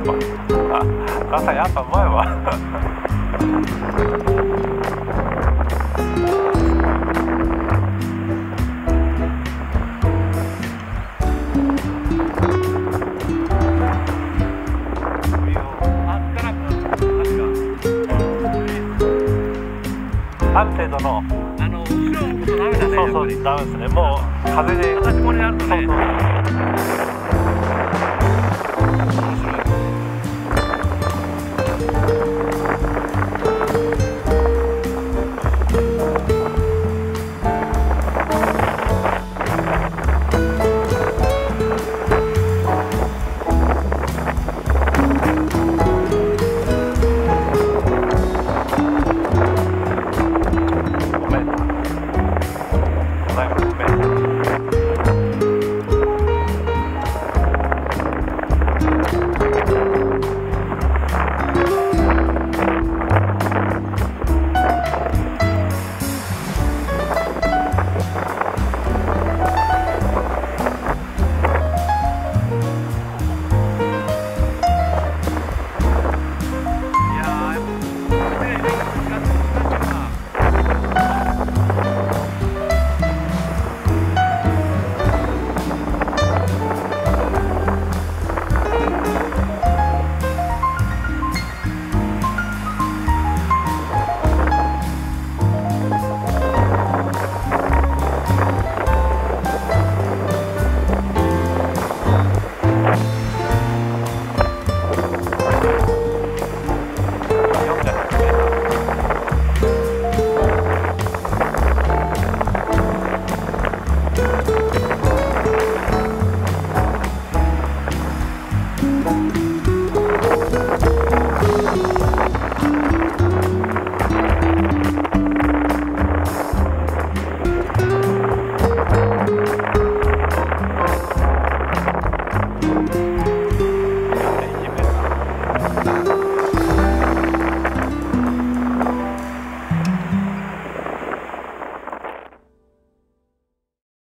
母さんやっぱうまいわ。ある程度のあの後ろを向くとダメだねそうそうダメですね。もう風で。形これやるとね。そうそう900 man.